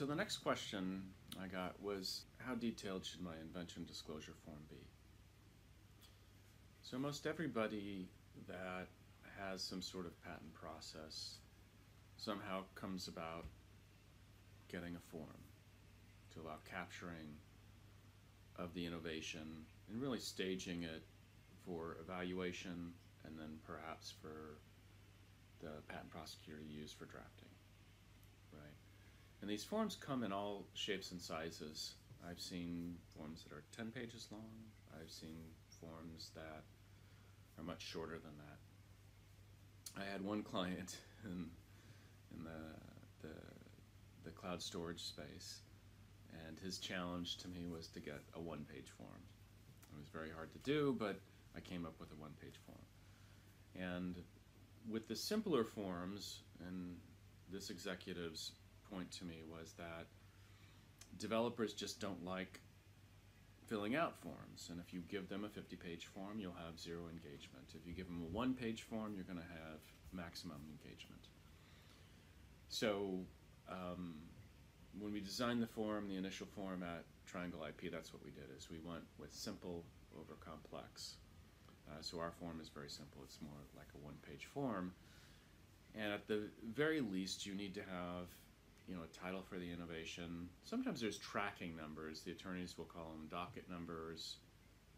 So the next question I got was how detailed should my invention disclosure form be? So most everybody that has some sort of patent process somehow comes about getting a form to allow capturing of the innovation and really staging it for evaluation and then perhaps for the patent prosecutor to use for drafting? And these forms come in all shapes and sizes. I've seen forms that are 10 pages long. I've seen forms that are much shorter than that. I had one client in, in the, the, the cloud storage space, and his challenge to me was to get a one page form. It was very hard to do, but I came up with a one page form. And with the simpler forms, and this executive's point to me was that developers just don't like filling out forms. And if you give them a 50 page form, you'll have zero engagement. If you give them a one page form, you're going to have maximum engagement. So um, when we designed the form, the initial form at Triangle IP, that's what we did, is we went with simple over complex. Uh, so our form is very simple. It's more like a one-page form. And at the very least, you need to have you know, a title for the innovation. Sometimes there's tracking numbers. The attorneys will call them docket numbers,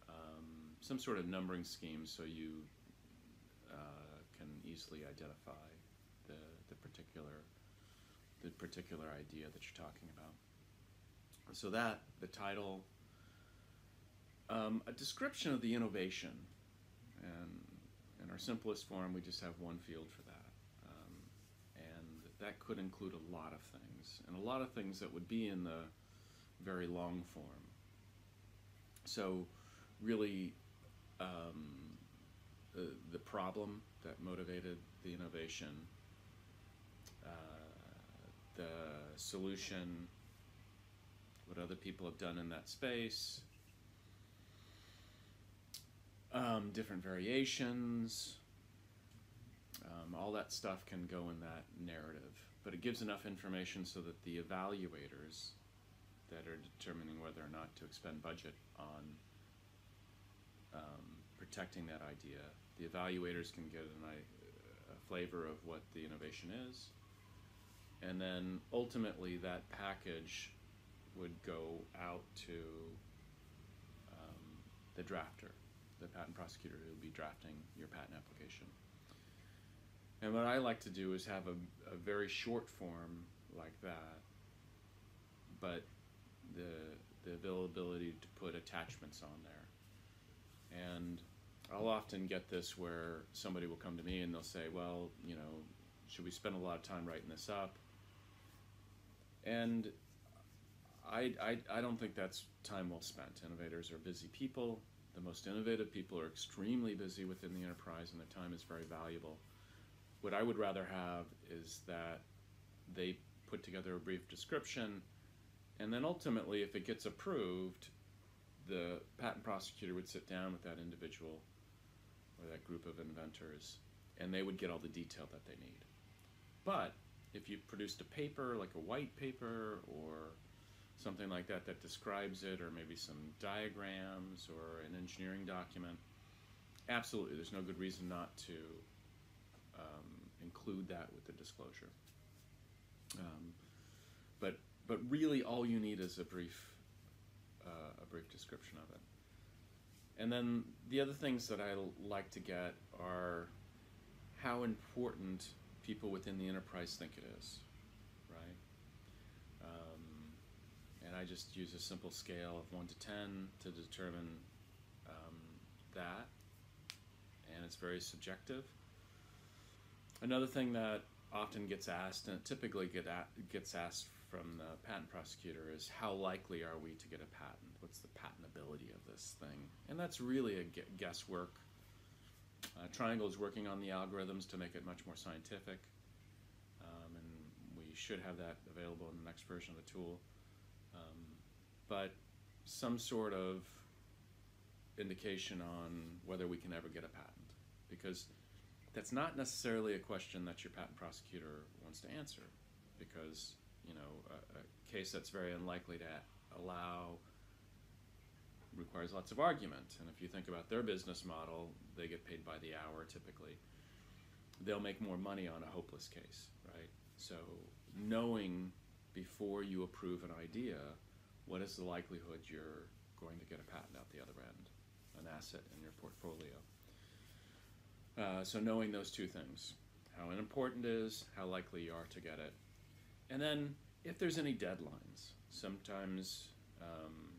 um, some sort of numbering scheme so you uh, can easily identify the, the particular the particular idea that you're talking about. So that, the title, um, a description of the innovation, and in our simplest form, we just have one field for that. That could include a lot of things, and a lot of things that would be in the very long form. So, really, um, the, the problem that motivated the innovation, uh, the solution, what other people have done in that space, um, different variations, um, all that stuff can go in that narrative. But it gives enough information so that the evaluators that are determining whether or not to expend budget on um, protecting that idea, the evaluators can get an, a flavor of what the innovation is. And then ultimately, that package would go out to um, the drafter the patent prosecutor who will be drafting your patent application. And what I like to do is have a, a very short form like that, but the, the availability to put attachments on there. And I'll often get this where somebody will come to me and they'll say, well, you know, should we spend a lot of time writing this up? And I, I, I don't think that's time well spent. Innovators are busy people. The most innovative people are extremely busy within the enterprise and their time is very valuable. What I would rather have is that they put together a brief description and then ultimately, if it gets approved, the patent prosecutor would sit down with that individual or that group of inventors and they would get all the detail that they need. But if you produced a paper, like a white paper or something like that that describes it, or maybe some diagrams or an engineering document, absolutely, there's no good reason not to um, include that with the disclosure. Um, but but really, all you need is a brief uh, a brief description of it. And then the other things that I like to get are how important people within the enterprise think it is. Right? And I just use a simple scale of 1 to 10 to determine um, that, and it's very subjective. Another thing that often gets asked, and typically get at, gets asked from the patent prosecutor, is how likely are we to get a patent? What's the patentability of this thing? And that's really a guesswork. Uh, Triangle is working on the algorithms to make it much more scientific, um, and we should have that available in the next version of the tool um, but some sort of indication on whether we can ever get a patent. Because that's not necessarily a question that your patent prosecutor wants to answer, because you know, a, a case that's very unlikely to allow requires lots of argument. And if you think about their business model, they get paid by the hour typically. They'll make more money on a hopeless case, right? So knowing before you approve an idea, what is the likelihood you're going to get a patent out the other end, an asset in your portfolio? Uh, so knowing those two things, how important it is, how likely you are to get it, and then if there's any deadlines, sometimes um,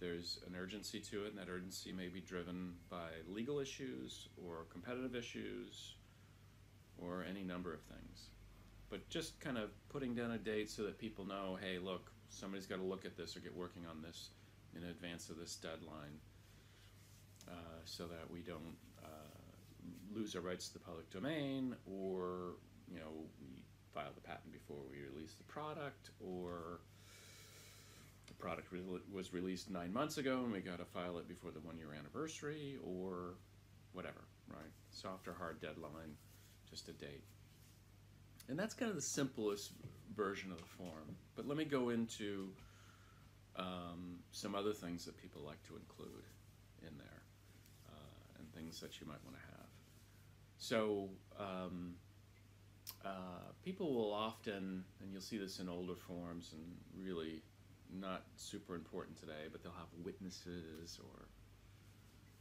there's an urgency to it, and that urgency may be driven by legal issues or competitive issues or any number of things. But just kind of putting down a date so that people know, hey, look, somebody's got to look at this or get working on this in advance of this deadline, uh, so that we don't uh, lose our rights to the public domain, or you know, we file the patent before we release the product, or the product re- was released nine months ago and we got to file it before the one year anniversary, or whatever, right? Soft or hard deadline, just a date. And that's kind of the simplest version of the form. But let me go into um, some other things that people like to include in there uh, and things that you might want to have. So, um, uh, people will often, and you'll see this in older forms and really not super important today, but they'll have witnesses or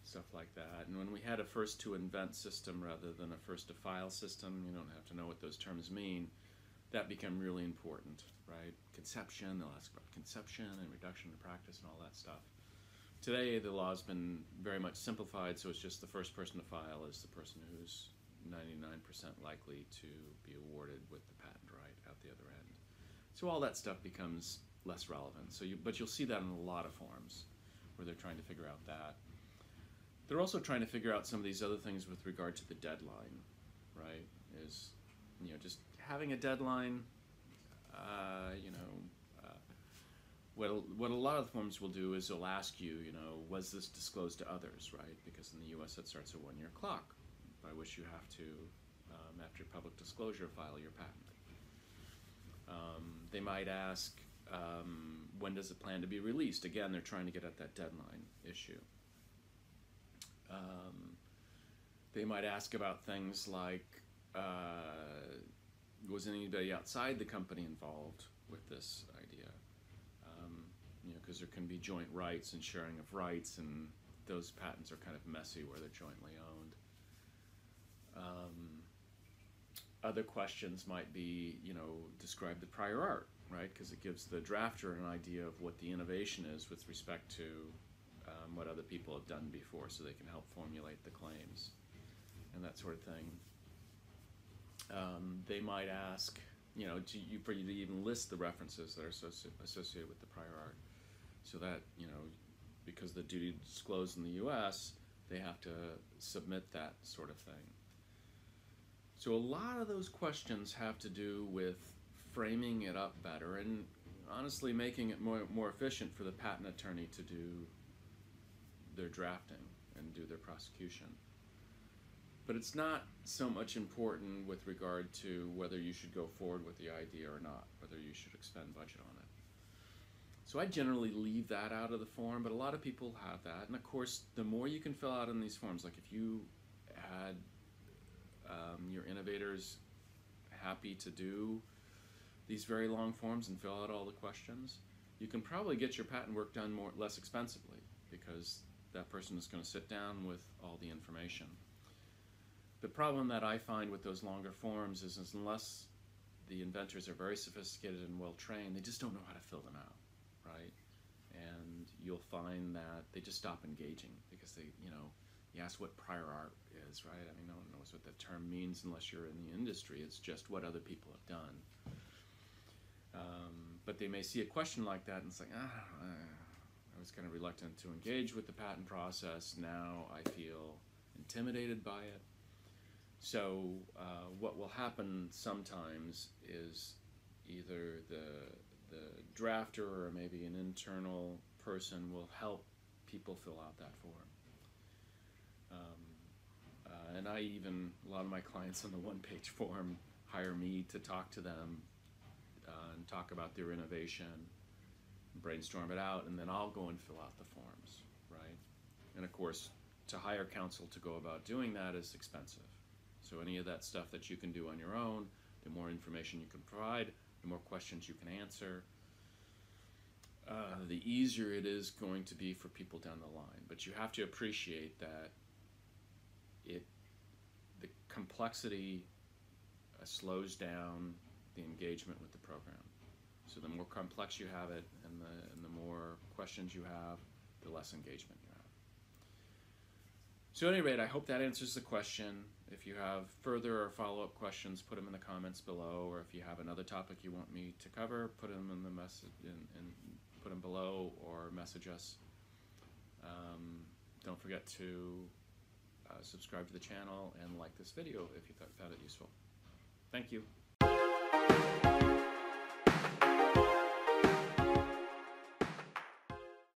stuff like that. And when we had a first to invent system rather than a first to file system, you don't have to know what those terms mean. That became really important, right? Conception, they'll ask about conception and reduction to practice and all that stuff. Today, the law's been very much simplified, so it's just the first person to file is the person who's 99% likely to be awarded with the patent right at the other end. So all that stuff becomes less relevant. So, you, but you'll see that in a lot of forms where they're trying to figure out that. They're also trying to figure out some of these other things with regard to the deadline, right? Is you know just having a deadline. Uh, you know, what what a lot of the forms will do is they'll ask you, you know, was this disclosed to others, right? Because in the U.S. it starts a one-year clock, by which you have to, um, after public disclosure, file your patent. Um, they might ask, um, when does it plan to be released? Again, they're trying to get at that deadline issue. Um, they might ask about things like uh, was anybody outside the company involved with this you know, because there can be joint rights and sharing of rights, and those patents are kind of messy where they're jointly owned. Um, other questions might be, you know, describe the prior art, right? Because it gives the drafter an idea of what the innovation is with respect to um, what other people have done before so they can help formulate the claims and that sort of thing. Um, they might ask, you know, to you, for you to even list the references that are associ- associated with the prior art so that, you know, because the duty to disclose in the US, they have to submit that sort of thing. So a lot of those questions have to do with framing it up better and honestly making it more, more efficient for the patent attorney to do their drafting and do their prosecution. But it's not so much important with regard to whether you should go forward with the idea or not, whether you should expend budget on it. So I generally leave that out of the form, but a lot of people have that. And of course, the more you can fill out in these forms, like if you had um, your innovators happy to do these very long forms and fill out all the questions, you can probably get your patent work done more less expensively because that person is going to sit down with all the information. The problem that I find with those longer forms is, unless the inventors are very sophisticated and well trained, they just don't know how to fill them out, you'll find that they just stop engaging because they, you know, you ask what prior art is, right? I mean, no one knows what that term means unless you're in the industry. It's just what other people have done. Um, but they may see a question like that and it's like, ah, I was kind of reluctant to engage with the patent process. Now I feel intimidated by it. So uh, what will happen sometimes is either the the drafter or maybe an internal person will help people fill out that form. Um, uh, and I even a lot of my clients on the one-page form hire me to talk to them uh, and talk about their innovation, brainstorm it out, and then I'll go and fill out the forms, right? And of course, to hire counsel to go about doing that is expensive. So any of that stuff that you can do on your own, the more information you can provide, the more questions you can answer, uh, the easier it is going to be for people down the line. But you have to appreciate that it the complexity uh, slows down the engagement with the program. So the more complex you have it, and the and the more questions you have, the less engagement you have. So at any rate, I hope that answers the question. If you have further or follow-up questions, put them in the comments below, or if you have another topic you want me to cover, put them in the message and put them below or message us. Um, don't forget to uh, subscribe to the channel and like this video if you th- found it useful. Thank you.